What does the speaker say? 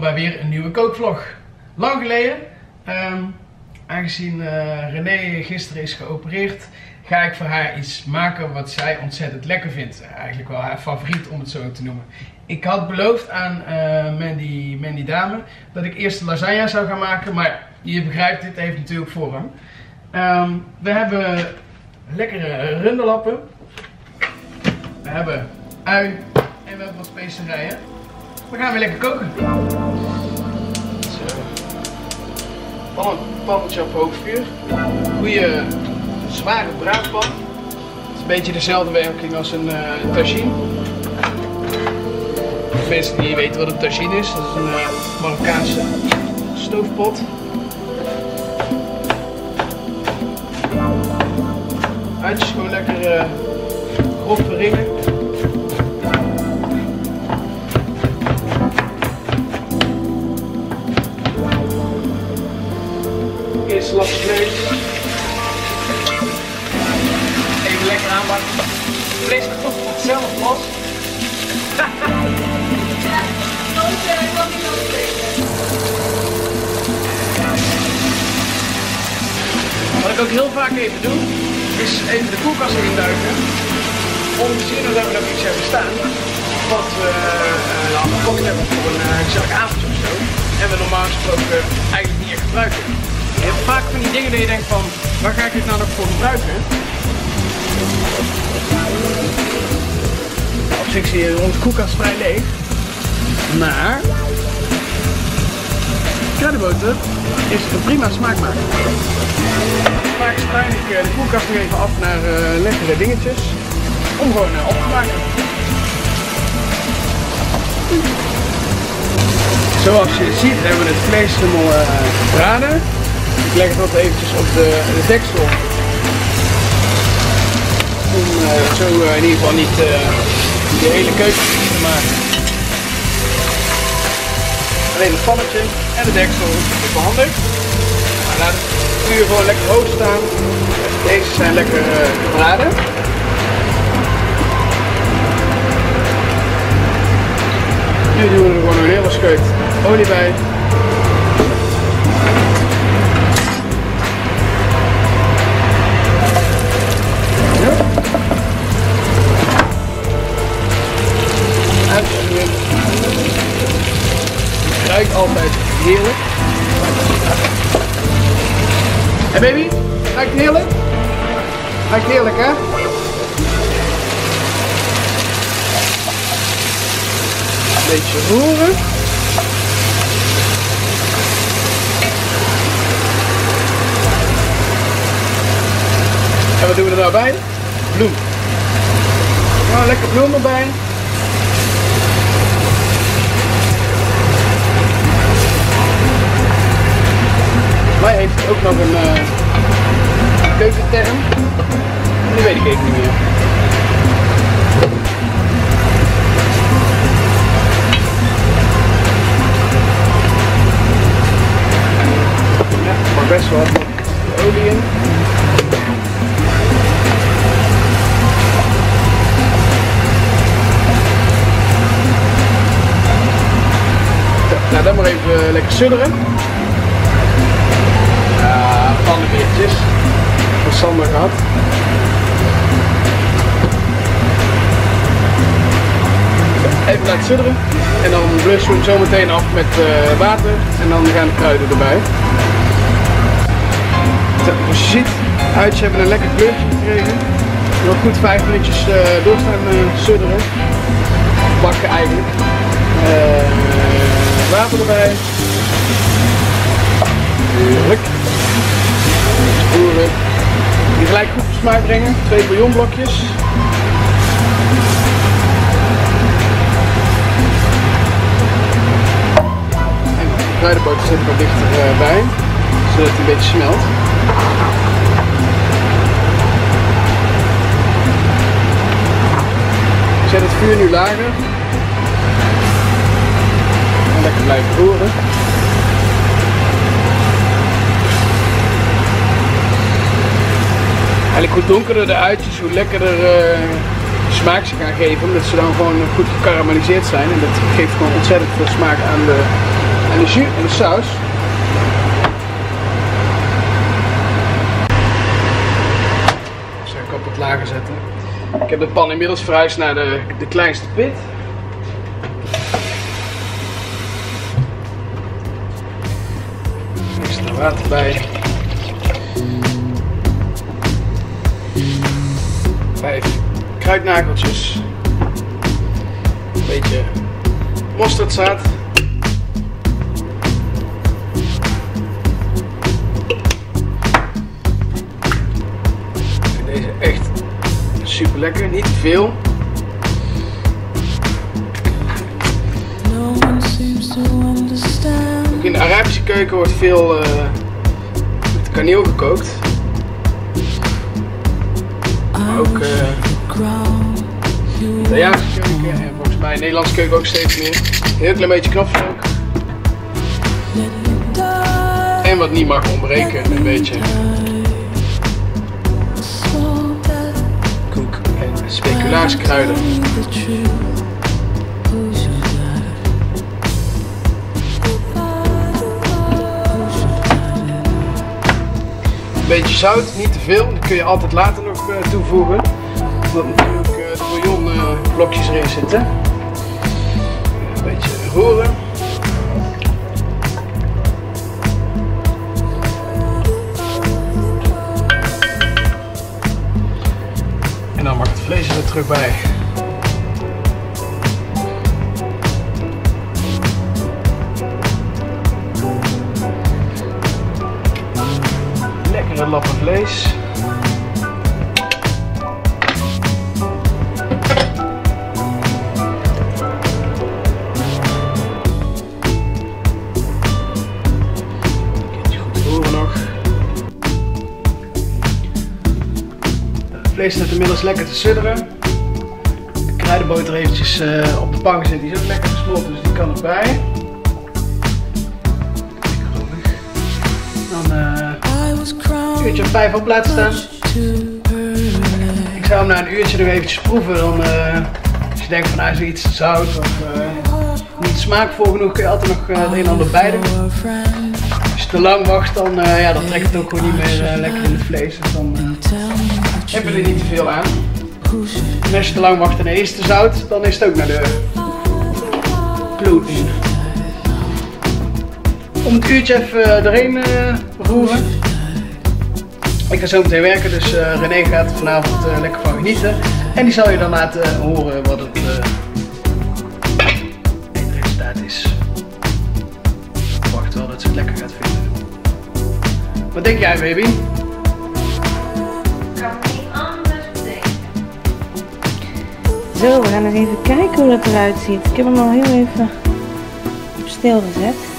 welkom bij weer een nieuwe kookvlog. Lang geleden, ehm, aangezien uh, René gisteren is geopereerd, ga ik voor haar iets maken wat zij ontzettend lekker vindt. Eigenlijk wel haar favoriet om het zo te noemen. Ik had beloofd aan uh, Mandy, Mandy Dame dat ik eerst de lasagne zou gaan maken, maar je begrijpt, dit heeft natuurlijk voorrang. Um, we hebben lekkere runderlappen. We hebben ui en we hebben wat specerijen. We gaan weer lekker koken. Zo. Pan, pannetje op hoog vuur. Goeie zware braadpan. Het is een beetje dezelfde werking als een uh. Voor mensen die weten wat een tagine is, dat is een uh, Marokkaanse stoofpot. Uitjes gewoon lekker uh, grof verringen. Ik ook heel vaak even doe, is even de koelkast induiken. Om te zien of we nog iets hebben staan. Wat we uh, al gekocht hebben voor een uh, gezellig avondje of zo. En we normaal gesproken eigenlijk niet echt gebruiken. Vaak van die dingen dat je denkt van, waar ga ik dit nou nog voor gebruiken? Op zich zie je onze koelkast vrij leeg. Maar kruidenboter is een prima smaakmaker. Vaak spuin ik de koelkast nog even af naar uh, lekkere dingetjes. Om gewoon uh, op te maken. Zoals je ziet hebben we het vlees helemaal uh, gebraden. Ik leg het wat eventjes op de, de deksel. Om zo in ieder geval niet de hele keuken te maken. Alleen het pannetje en de deksel is handig. Maar laat het vuur gewoon lekker hoog staan. Deze zijn lekker uh, gebraden. Nu doen we er gewoon een hele scheut olie bij. Altijd heerlijk. Hey baby, ruikt heerlijk? Ruikt heerlijk hè? Een beetje roeren. En wat doen we er nou bij? Bloem. Nou, lekker bloem erbij. Mij heeft ook nog een uh, keukenterm. Die weet ik even niet meer. Ja, maar best wel olie in. Nou, dan maar even lekker sudderen van Sander gehad. Even laten sudderen en dan blussen we hem zo meteen af met uh, water en dan gaan de kruiden erbij. Zoals je ziet, uitjes hebben een lekker kleurtje gekregen. Nog goed vijf minuutjes uh, doorstaan uh, sudderen. Bakken eigenlijk. water erbij. Brengen. Twee bouillonblokjes. En de kruidenboter zit er wat dichter uh, bij. Zodat hij een beetje smelt. Ik zet het vuur nu lager. En lekker blijven roeren. Eigenlijk hoe donkerder de uitjes, hoe lekkerder uh, smaak ze gaan geven. Omdat ze dan gewoon goed gekarameliseerd zijn. En dat geeft gewoon ontzettend veel smaak aan de En de jus en de saus. Zal ik op het lager zetten. Ik heb de pan inmiddels verhuisd naar de, de kleinste pit. Extra water bij. Vijf kruidnageltjes. Een beetje mosterdzaad. Deze echt super lekker, niet te veel. Ook in de Arabische keuken wordt veel eh, met kaneel gekookt. Ook Italiaanse keuken en volgens mij Nederlandse keuken ook steeds meer. Een heel klein beetje knoflook. die. En wat niet mag ontbreken, een beetje koek en speculaaskruiden. Een beetje zout, niet te veel. Dat kun je altijd later eh, toevoegen. Omdat natuurlijk eh, de bouillon eh, erin zitten. Een beetje roeren. En dan mag het vlees er terug bij. Lekkere lappen vlees. Het vlees staat inmiddels lekker te sudderen. De kruidenboter eventjes eh, op de pan gezet. Die is ook lekker gesmolten, dus die kan erbij. Dan was een uurtje of vijf op laten staan. Ik zou hem na een uurtje nog eventjes proeven. Dan, eh, als je denkt van hij is iets zout of niet smaakvol genoeg, kun je altijd nog het een en ander bij doen. Als je te lang wacht, dan, ja, dan trekt het ook gewoon niet meer lekker in het vlees. Dus dan eh, tell me the heb je er niet te veel aan. En als je te lang wacht en is te zout, dan is het ook naar de kloot in. Om het uurtje even eh, doorheen eh, roeren. Ik ga zo meteen werken, dus eh, René gaat vanavond eh, lekker van genieten. En die zal je dan laten horen wat het eh, eindresultaat is. Ik verwacht wel dat ze het lekker gaat vinden. Wat denk jij, baby? Zo, we gaan eens even kijken hoe dat eruit ziet. Ik heb hem al heel even op stil gezet.